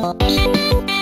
Thank you.